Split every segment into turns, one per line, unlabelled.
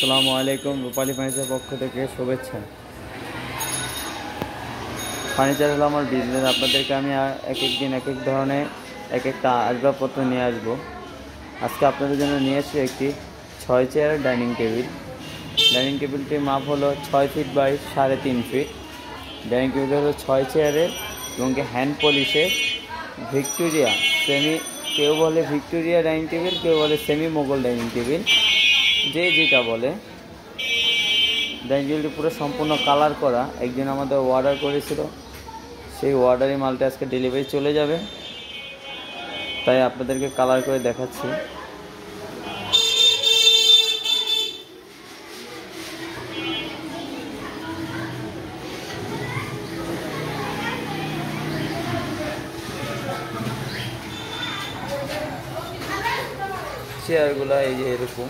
আসসালামু আলাইকুম, রূপালী ফার্নিচার পক্ষ থেকে শুভেচ্ছা। ফার্নিচার হলো আমার বিজনেস আপনাদেরকে আমি এক এক দিন এক এক ধরনের এক একটা আসবাবপত্র নিয়ে আসব। আজকে আপনাদের জন্য নিয়ে এসেছি একটি ছয় চেয়ার ডাইনিং টেবিল। ডাইনিং টেবিলটির মাপ হলো ছয় ফিট বাই সাড়ে তিন ফিট। ডাইনিং টেবিল হলো ছয় চেয়ারের এবং হ্যান্ড পলিশে ভিক্টোরিয়া সেমি কেউ বলে ভিক্টোরিয়া ডাইনিং টেবিল, কেউ বলে সেমি মোগল ডাইনিং টেবিল। যে যেটা বলে টেবিলটি পুরো সম্পূর্ণ কালার করা। একদিন আমাদের অর্ডার করেছিল, সেই অর্ডারি মালটা আজকে ডেলিভারি চলে যাবে। তাই আপনাদেরকে কালার করে দেখাচ্ছি। চেয়ারগুলো এই যে এরকম।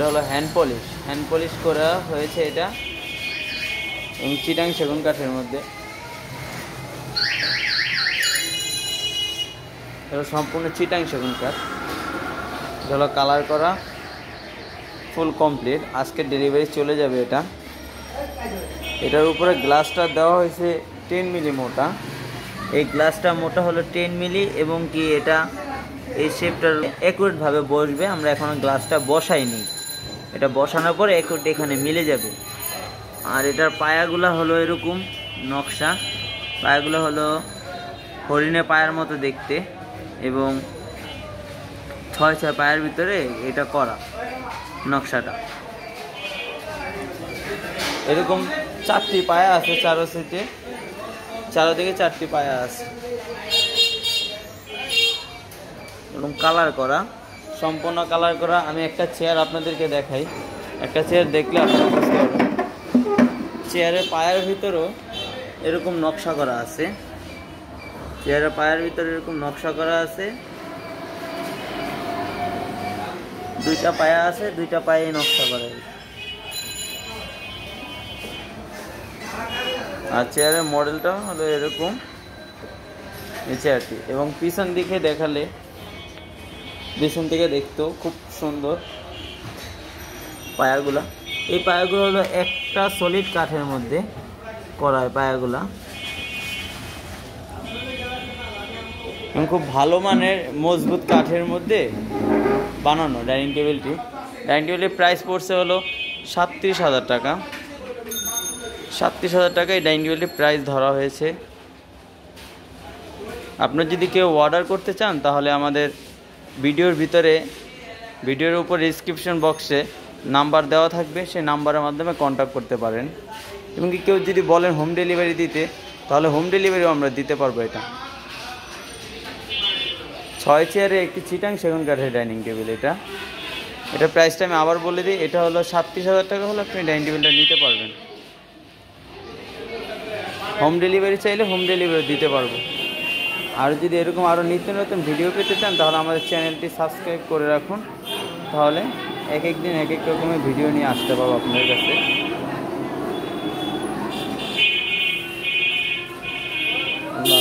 এটা হলো হ্যান্ড পলিশ হ্যান্ড পলিশ করা হয়েছে এটা এবং চিটাং সেগুন কাঠের মধ্যে। এটা সম্পূর্ণ চিটাং সেগুন কাঠ। এটা হলো কালার করা ফুল কমপ্লিট আজকে ডেলিভারি চলে যাবে এটা। এটার উপরে গ্লাসটা দেওয়া হয়েছে টেন মিলি মোটা। এই গ্লাসটা মোটা হলো টেন মিলি এবং কি এটা এই শেপটার অ্যাকুরেটভাবে বসবে। আমরা এখনও গ্লাসটা বসাইনি। এটা বসানোর পরে অ্যাকুরেট এখানে মিলে যাবে। আর এটার পায়াগুলো হলো এরকম নকশা। পায়াগুলো হলো হরিণে পায়ের মতো দেখতে এবং ছয় ছয় পায়ের ভিতরে এটা করা নকশাটা। এরকম চারটি পায়া আছে চারো সিটে চারোদিকে চারটি পায়া আছে। এবং কালার করা। সম্পূর্ণ কালার করা, আমি একটা চেয়ার আপনাদেরকে দেখাই। একটা চেয়ার দেখলে আপনারা বুঝতে পারবেন। চেয়ারের পায়ের ভিতরেও এরকম নকশা করা আছে। চেয়ারের পায়ের ভিতরে এরকম নকশা করা আছে। দুইটা পায়া আছে, দুইটা পায়ে নকশা করা আর চেয়ারের মডেলটা হলো এরকম। এই চেয়ারটি এবং পিছন দিকে দেখালে পিছন থেকে দেখতেও খুব সুন্দর পায়াগুলা। এই পায়াগুলো হলো একটা সলিড কাঠের মধ্যে করা হয় পায়াগুলা। খুব ভালো মানের মজবুত কাঠের মধ্যে বানানো ডাইনিং টেবিলটি। ডাইনিং টেবিলের প্রাইস পড়ছে হলো সাতত্রিশ হাজার টাকা। সাতত্রিশ হাজার টাকায় ডাইনিং টেবিলটির প্রাইস ধরা হয়েছে। আপনার যদি কেউ অর্ডার করতে চান, তাহলে আমাদের ভিডিওর ভিতরে, ভিডিওর উপর ডিসক্রিপশন বক্সে নাম্বার দেওয়া থাকবে, সেই নাম্বারের মাধ্যমে কন্ট্যাক্ট করতে পারেন। এবং কি কেউ যদি বলেন হোম ডেলিভারি দিতে, তাহলে হোম ডেলিভারিও আমরা দিতে পারব এটা। ছয় চেয়ারে একটি চিটাং সেগুন কাঠের ডাইনিং টেবিল এটা। এটা প্রাইসটা আমি আবার বলে দিই, এটা হলো সাতত্রিশ হাজার টাকা হলে আপনি ডাইনিং টেবিলটা নিতে পারবেন। হোম ডেলিভারি চাইলে হোম ডেলিভারি দিতে পারব। আর যদি এরকম আরও নিত্য নতুন ভিডিও পেতে চান, তাহলে আমাদের চ্যানেলটি সাবস্ক্রাইব করে রাখুন। তাহলে এক এক দিন এক এক রকমের ভিডিও নিয়ে আসতে পারব আপনাদের কাছে। আল্লাহ